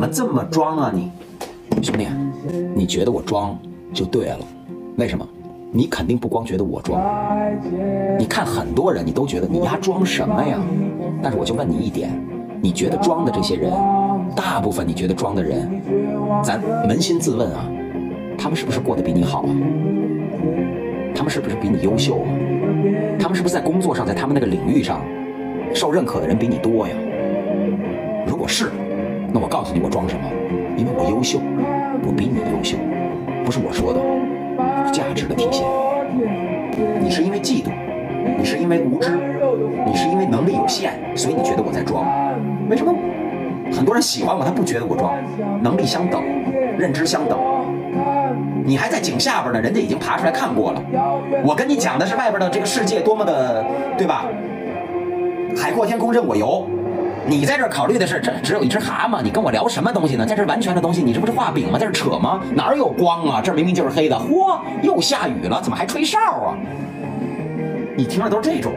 怎么这么装啊你，兄弟，你觉得我装就对了，为什么？你肯定不光觉得我装，你看很多人你都觉得你丫装什么呀？但是我就问你一点，你觉得装的这些人，大部分你觉得装的人，咱扪心自问啊，他们是不是过得比你好啊？他们是不是比你优秀啊？他们是不是在工作上，在他们那个领域上，受认可的人比你多呀？如果是，那我告诉你，我装什么？因为我优秀，我比你优秀，不是我说的，价值的体现。你是因为嫉妒，你是因为无知，你是因为能力有限，所以你觉得我在装。为什么？很多人喜欢我，他不觉得我装，能力相等，认知相等。你还在井下边呢，人家已经爬出来看过了。我跟你讲的是外边的这个世界多么的，对吧？海阔天空任我游。你在这考虑的是这只有一只蛤蟆，你跟我聊什么东西呢？在这完全的东西，你这不是画饼吗？在这扯吗？哪有光啊？这明明就是黑的。嚯，又下雨了，怎么还吹哨啊？你听着都是这种。